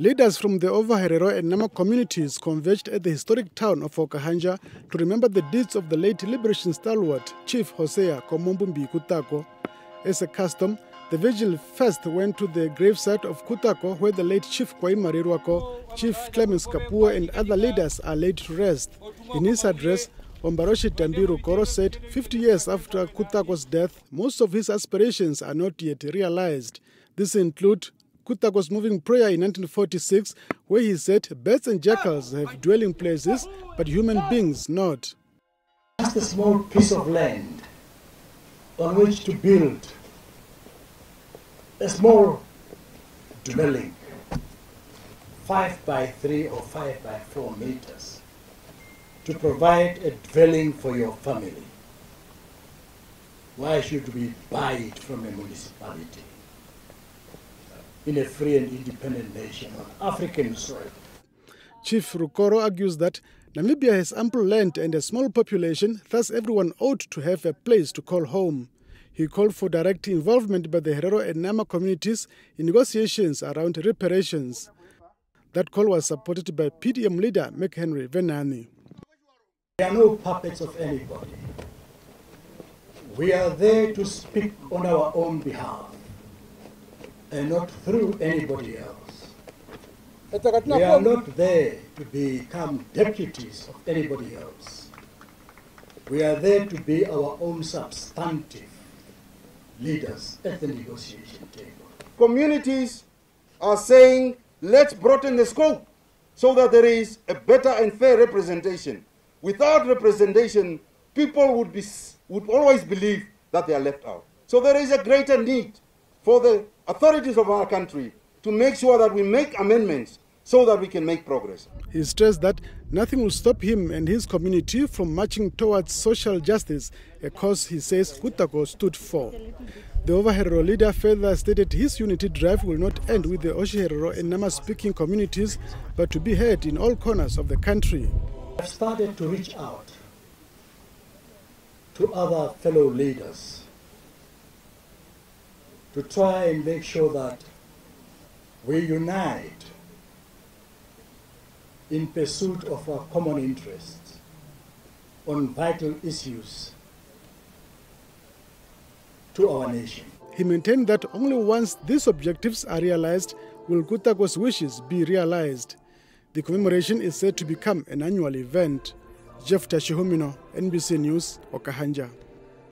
Leaders from the Ovaherero and Nama communities converged at the historic town of Okahandja to remember the deeds of the late liberation stalwart, Chief Hosea Komombumbi Kutako. As a custom, the vigil first went to the gravesite of Kutako, where the late Chief Kuaima Riruako, Chief Clemens Kapuuo, and other leaders are laid to rest. In his address, Ombara Otjitambi Rukoro said 50 years after Kutako's death, most of his aspirations are not yet realized. This include Kutako's moving prayer in 1946, where he said birds and jackals have dwelling places, but human beings not. Just a small piece of land on which to build a small dwelling, five by three or five by four meters, to provide a dwelling for your family. Why should we buy it from a municipality in a free and independent nation on African soil? Chief Rukoro argues that Namibia has ample land and a small population, thus everyone ought to have a place to call home. He called for direct involvement by the Herero and Nama communities in negotiations around reparations. That call was supported by PDM leader McHenry Venaani. We are no puppets of anybody. We are there to speak on our own behalf and not through anybody else. We are not there to become deputies of anybody else. We are there to be our own substantive leaders at the negotiation table. Communities are saying, let's broaden the scope so that there is a better and fair representation. Without representation, people would, be, would always believe that they are left out. So there is a greater need for the authorities of our country to make sure that we make amendments so that we can make progress. He stressed that nothing will stop him and his community from marching towards social justice, a cause he says Kutako stood for. The Ovaherero leader further stated his unity drive will not end with the Oshiherero and Nama speaking communities, but to be heard in all corners of the country. I've started to reach out to other fellow leaders to try and make sure that we unite in pursuit of our common interests on vital issues to our nation. He maintained that only once these objectives are realized will Kutako's wishes be realized. The commemoration is said to become an annual event. Jeff Tashihumino, NBC News, Okahandja.